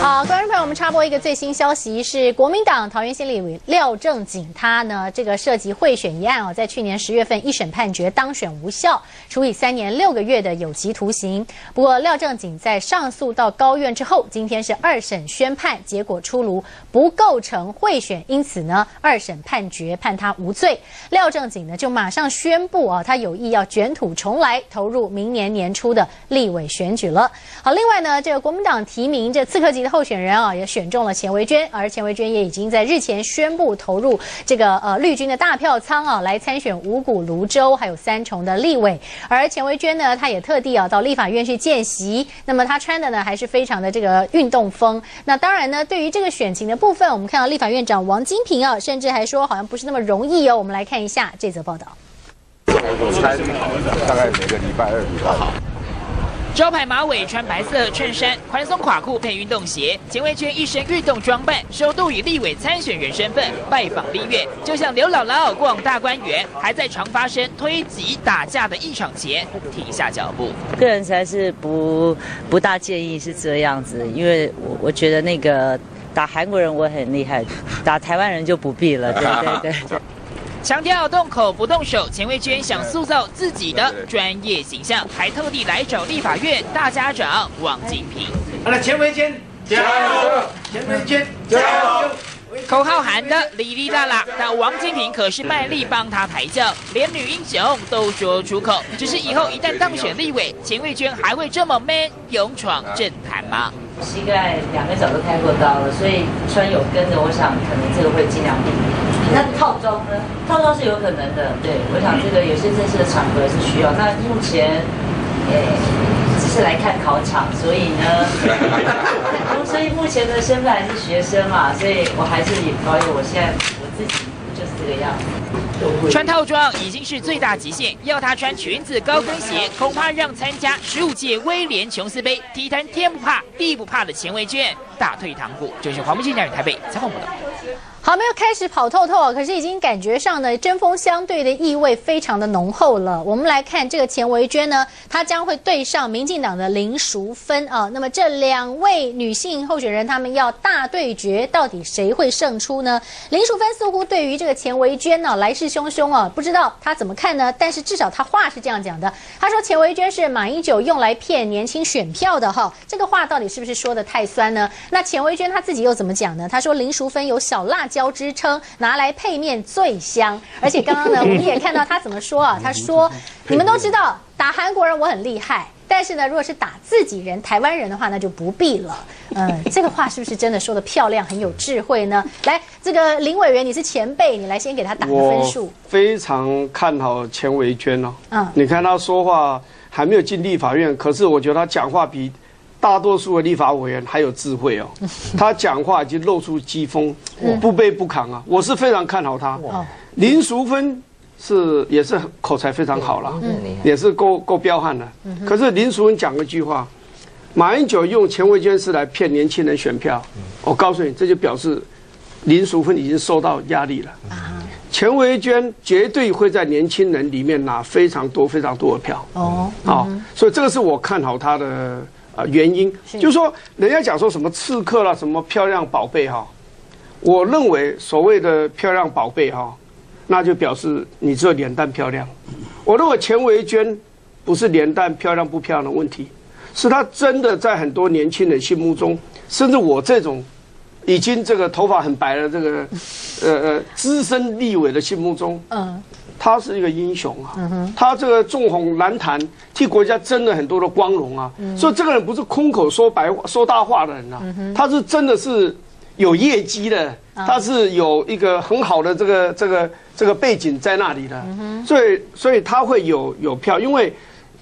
好，关我们插播一个最新消息，是国民党桃园县立委廖正景，他呢这个涉及贿选一案哦，在去年十月份一审判决当选无效，处以三年六个月的有期徒刑。不过廖正景在上诉到高院之后，今天是二审宣判，结果出炉，不构成贿选，因此呢二审判决判他无罪。廖正景呢就马上宣布啊，他有意要卷土重来，投入明年年初的立委选举了。好，另外呢，这个国民党提名这刺客级的候选人啊，也选中了钱维娟，而钱维娟也已经在日前宣布投入这个呃绿军的大票仓啊，来参选五股、泸州还有三重的立委。而钱维娟呢，她也特地啊到立法院去见习，那么她穿的呢还是非常的这个运动风。那当然呢，对于这个选情的部分，我们看到立法院长王金平啊，甚至还说好像不是那么容易哦。我们来看一下这则报道。我猜大概每个礼拜二比较好。招牌马尾，穿白色衬衫，宽松垮裤配运动鞋。钱维娟一身运动装扮，首度以立委参选人身份拜访立院，就像刘姥姥逛大观园，还在常发生推挤打架的一场前停下脚步。个人才是不不大建议是这样子，因为我我觉得那个打韩国人我很厉害，打台湾人就不必了。对对对。强调动口不动手，钱卫娟想塑造自己的专业形象，还特地来找立法院大家长王金平。好了，钱维娟加油！钱维娟加油！口号喊的哩哩啦啦，但王金平可是卖力帮他抬轿，连女英雄都说出口。只是以后一旦当选立委，钱卫娟还会这么 man 勇闯政坛吗？膝盖两个脚都开过刀了，所以穿有跟的，我想可能这个会尽量避免。那套装呢？套装是有可能的，对，我想这个有些正式的场合是需要。那目前，诶，只是来看考场，所以呢，所以目前的身份还是学生嘛，所以我还是保有我现在我自己就是这个样子。穿套装已经是最大极限，要他穿裙子、高跟鞋，恐怕让参加十五届威廉琼斯杯体坛天不怕地不怕的钱维娟大退堂鼓。就是黄木金家人台北采访报道。好，没有开始跑透透啊，可是已经感觉上呢，针锋相对的意味非常的浓厚了。我们来看这个钱维娟呢，她将会对上民进党的林淑芬啊。那么这两位女性候选人，她们要大对决，到底谁会胜出呢？林淑芬似乎对于这个钱维娟呢来势汹汹啊，不知道她怎么看呢？但是至少她话是这样讲的，她说钱维娟是马英九用来骗年轻选票的哈。这个话到底是不是说的太酸呢？那钱维娟她自己又怎么讲呢？她说林淑芬有小辣。椒支撑拿来配面最香，而且刚刚呢，我们也看到他怎么说啊？他说：“你们都知道打韩国人我很厉害，但是呢，如果是打自己人台湾人的话，那就不必了。”嗯，这个话是不是真的说的漂亮，很有智慧呢？来，这个林委员，你是前辈，你来先给他打个分数。非常看好钱维娟哦。嗯，你看他说话还没有进立法院，可是我觉得他讲话比。大多数的立法委员还有智慧哦，他讲话已经露出机锋，不卑不亢啊，我是非常看好他。林淑芬是也是口才非常好了，也是够够彪悍的。可是林淑芬讲一句话，马英九用钱维娟是来骗年轻人选票，我告诉你，这就表示林淑芬已经受到压力了。钱维娟绝对会在年轻人里面拿非常多非常多的票。哦，好，所以这个是我看好他的。啊，原因就是说，人家讲说什么刺客啦，什么漂亮宝贝哈，我认为所谓的漂亮宝贝哈，那就表示你只有脸蛋漂亮。我认为钱维娟不是脸蛋漂亮不漂亮的问题，是她真的在很多年轻人心目中，甚至我这种已经这个头发很白的这个呃呃资深立委的心目中，嗯。他是一个英雄啊，他这个纵横蓝坛，替国家争了很多的光荣啊，所以这个人不是空口说白话、说大话的人啊，他是真的是有业绩的，他是有一个很好的这个这个这个背景在那里的，所以所以他会有有票，因为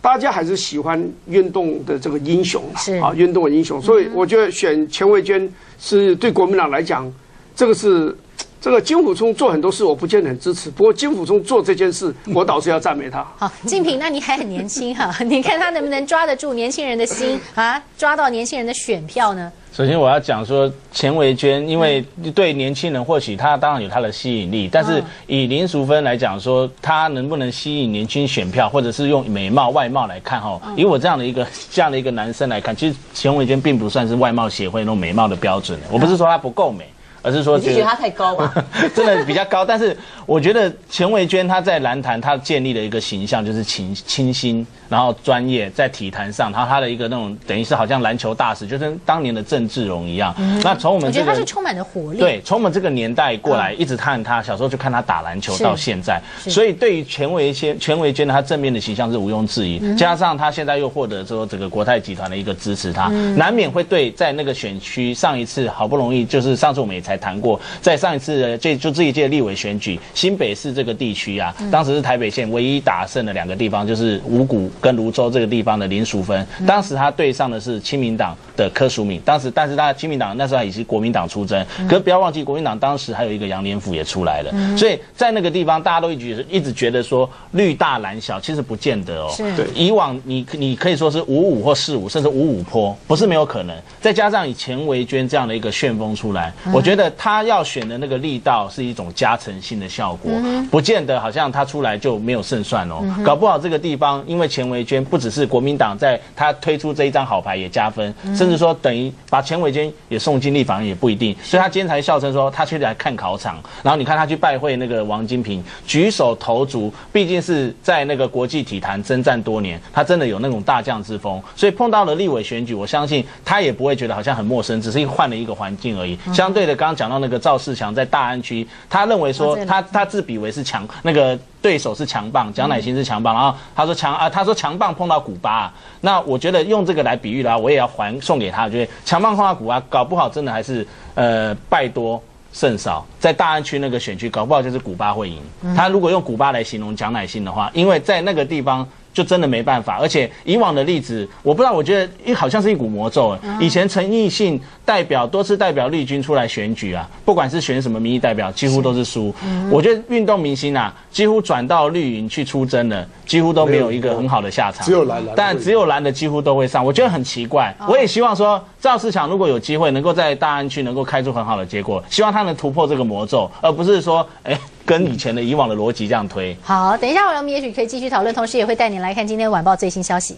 大家还是喜欢运动的这个英雄啊，运动的英雄，所以我觉得选钱维娟是对国民党来讲，这个是。这个金辅聪做很多事，我不见得很支持。不过金辅聪做这件事，我倒是要赞美他。好，静平，那你还很年轻哈，你看他能不能抓得住年轻人的心啊？抓到年轻人的选票呢？首先我要讲说钱维娟，因为对年轻人或许她当然有她的吸引力，但是以林淑芬来讲说，她能不能吸引年轻选票，或者是用美貌外貌来看哈，以我这样的一个这样的一个男生来看，其实钱维娟并不算是外貌协会那种美貌的标准，我不是说她不够美。而是说，你觉得他太高吧？真的比较高，但是我觉得钱维娟她在篮坛她建立的一个形象就是清清新，然后专业，在体坛上，然后她的一个那种等于是好像篮球大使，就跟当年的郑志荣一样。那从我们我觉得她是充满着活力。对，从我们这个年代过来，一直看她小时候就看她打篮球到现在，所以对于钱维娟钱维娟的他正面的形象是毋庸置疑。加上她现在又获得说整个国泰集团的一个支持，他难免会对在那个选区上一次好不容易就是上次我们也才谈过。在上一次这就这一届立委选举，新北市这个地区啊，当时是台北县唯一打胜的两个地方，就是五股跟泸州这个地方的林淑芬。当时他对上的是亲民党的柯淑敏，当时但是他亲民党那时候已经国民党出征，可不要忘记国民党当时还有一个杨连福也出来了，所以在那个地方大家都一直一直觉得说绿大蓝小，其实不见得哦。对，以往你你可以说是五五或四五，甚至五五坡，不是没有可能。再加上以钱维娟这样的一个旋风出来，我觉得他要。选的那个力道是一种加成性的效果，不见得好像他出来就没有胜算哦。搞不好这个地方，因为钱维娟不只是国民党在他推出这一张好牌也加分，甚至说等于把钱维娟也送进立法院也不一定。所以他今天才笑称说他去来看考场，然后你看他去拜会那个王金平，举手投足，毕竟是在那个国际体坛征战多年，他真的有那种大将之风。所以碰到了立委选举，我相信他也不会觉得好像很陌生，只是换了一个环境而已。相对的，刚刚讲到那个赵。世强在大安区，他认为说他他自比为是强，那个对手是强棒，蒋乃馨是强棒，然后他说强啊，他说强棒碰到古巴，那我觉得用这个来比喻的话，我也要还送给他，觉得强棒碰到古巴，搞不好真的还是呃败多胜少，在大安区那个选区，搞不好就是古巴会赢。他如果用古巴来形容蒋乃馨的话，因为在那个地方。就真的没办法，而且以往的例子，我不知道，我觉得一好像是一股魔咒。以前陈奕迅代表多次代表绿军出来选举啊，不管是选什么民意代表，几乎都是输。我觉得运动明星啊，几乎转到绿营去出征的，几乎都没有一个很好的下场。只有蓝，但只有蓝的几乎都会上，我觉得很奇怪。我也希望说赵世强如果有机会能够在大安区能够开出很好的结果，希望他能突破这个魔咒，而不是说哎。跟以前的以往的逻辑这样推。好，等一下我们也许可以继续讨论，同时也会带您来看今天晚报最新消息。